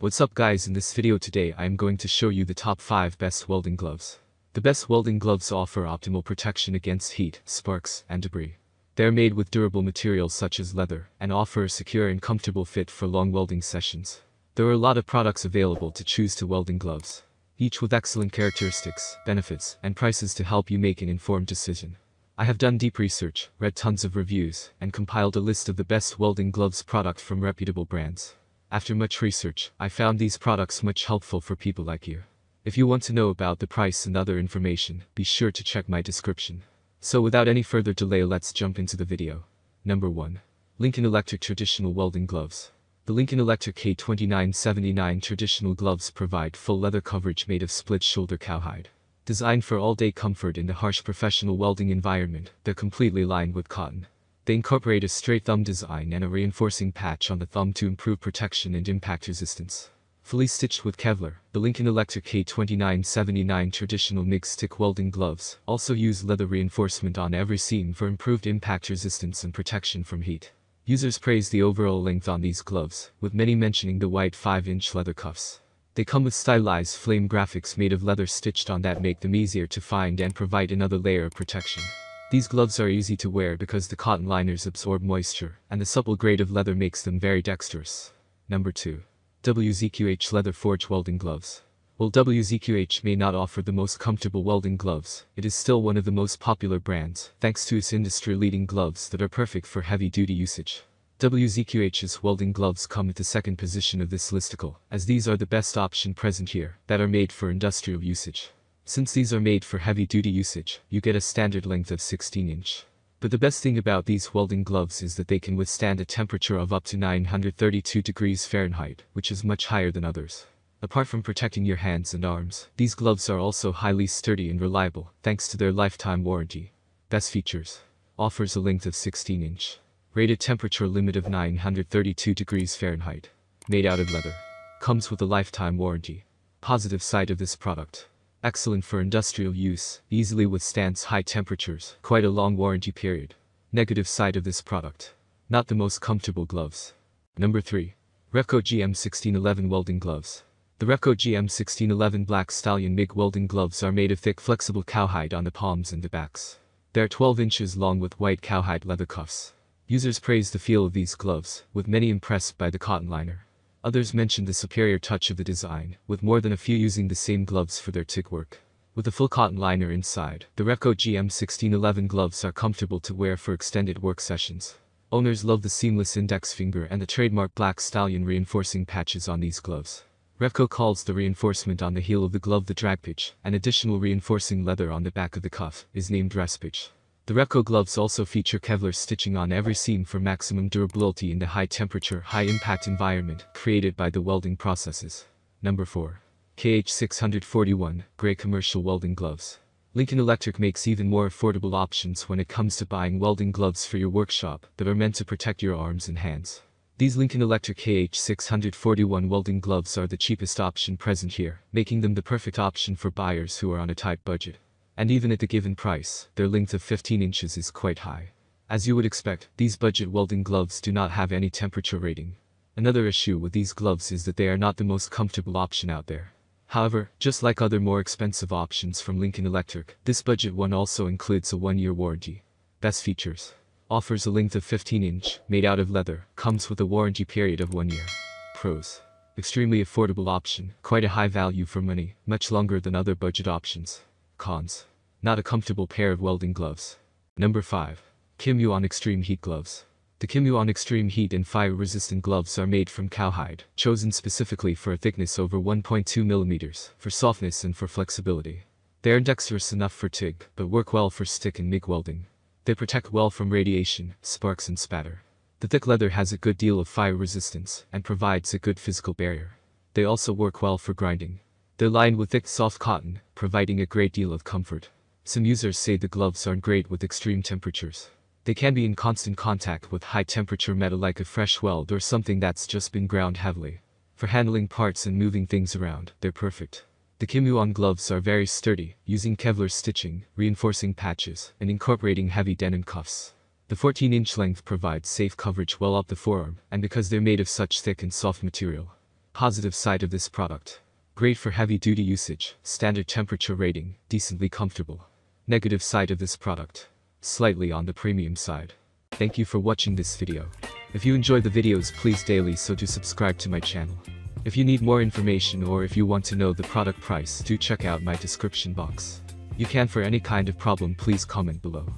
What's up guys in this video today I am going to show you the top 5 best welding gloves. The best welding gloves offer optimal protection against heat, sparks, and debris. They are made with durable materials such as leather and offer a secure and comfortable fit for long welding sessions. There are a lot of products available to choose to welding gloves, each with excellent characteristics, benefits, and prices to help you make an informed decision. I have done deep research, read tons of reviews, and compiled a list of the best welding gloves product from reputable brands. After much research, I found these products much helpful for people like you. If you want to know about the price and other information, be sure to check my description. So without any further delay let's jump into the video. Number 1. Lincoln Electric Traditional Welding Gloves. The Lincoln Electric K2979 traditional gloves provide full leather coverage made of split shoulder cowhide. Designed for all-day comfort in the harsh professional welding environment, they're completely lined with cotton. They incorporate a straight thumb design and a reinforcing patch on the thumb to improve protection and impact resistance. Fully stitched with Kevlar, the Lincoln Electric K2979 traditional mixed stick welding gloves also use leather reinforcement on every seam for improved impact resistance and protection from heat. Users praise the overall length on these gloves, with many mentioning the white 5-inch leather cuffs. They come with stylized flame graphics made of leather stitched on that make them easier to find and provide another layer of protection. These gloves are easy to wear because the cotton liners absorb moisture, and the supple grade of leather makes them very dexterous. Number 2. WZQH Leather Forge Welding Gloves. While WZQH may not offer the most comfortable welding gloves, it is still one of the most popular brands, thanks to its industry-leading gloves that are perfect for heavy-duty usage. WZQH's welding gloves come at the second position of this listicle, as these are the best option present here, that are made for industrial usage. Since these are made for heavy-duty usage, you get a standard length of 16 inch. But the best thing about these welding gloves is that they can withstand a temperature of up to 932 degrees Fahrenheit, which is much higher than others. Apart from protecting your hands and arms, these gloves are also highly sturdy and reliable, thanks to their lifetime warranty. Best features. Offers a length of 16 inch. Rated temperature limit of 932 degrees Fahrenheit. Made out of leather. Comes with a lifetime warranty. Positive side of this product. Excellent for industrial use, easily withstands high temperatures, quite a long warranty period. Negative side of this product. Not the most comfortable gloves. Number 3. Revco GM1611 Welding Gloves. The Revco GM1611 Black Stallion MIG welding gloves are made of thick flexible cowhide on the palms and the backs. They are 12 inches long with white cowhide leather cuffs. Users praise the feel of these gloves, with many impressed by the cotton liner. Others mention the superior touch of the design, with more than a few using the same gloves for their TIG work. With a full cotton liner inside, the Revco GM1611 gloves are comfortable to wear for extended work sessions. Owners love the seamless index finger and the trademark black stallion reinforcing patches on these gloves. Revco calls the reinforcement on the heel of the glove the drag pitch, and additional reinforcing leather on the back of the cuff is named rest pitch. The Revco gloves also feature Kevlar stitching on every seam for maximum durability in the high-temperature, high-impact environment created by the welding processes. Number 4. KH641 Gray Commercial Welding Gloves. Lincoln Electric makes even more affordable options when it comes to buying welding gloves for your workshop that are meant to protect your arms and hands. These Lincoln Electric KH641 welding gloves are the cheapest option present here, making them the perfect option for buyers who are on a tight budget. And even at the given price, their length of 15 inches is quite high. As you would expect, these budget welding gloves do not have any temperature rating. Another issue with these gloves is that they are not the most comfortable option out there. However, just like other more expensive options from Lincoln Electric, this budget one also includes a one-year warranty. Best features. Offers a length of 15 inch, made out of leather, comes with a warranty period of one year. Pros. Extremely affordable option, quite a high value for money, much longer than other budget options. Cons. Not a comfortable pair of welding gloves. Number 5. Kim-Yuan Extreme Heat Gloves. The Kim-Yuan Extreme Heat and Fire-Resistant Gloves are made from cowhide, chosen specifically for a thickness over 1.2 millimeters, for softness and for flexibility. They are dexterous enough for TIG, but work well for stick and MIG welding. They protect well from radiation, sparks and spatter. The thick leather has a good deal of fire resistance and provides a good physical barrier. They also work well for grinding. They're lined with thick soft cotton, providing a great deal of comfort. Some users say the gloves aren't great with extreme temperatures. They can be in constant contact with high temperature metal like a fresh weld or something that's just been ground heavily. For handling parts and moving things around, they're perfect. The Kim-Yuan gloves are very sturdy, using Kevlar stitching, reinforcing patches, and incorporating heavy denim cuffs. The 14-inch length provides safe coverage well up the forearm, and because they're made of such thick and soft material, Positive side of this product. Great for heavy duty usage, standard temperature rating, decently comfortable. Negative side of this product. Slightly on the premium side. Thank you for watching this video. If you enjoy the videos please daily so do subscribe to my channel. If you need more information or if you want to know the product price do check out my description box. You can for any kind of problem please comment below.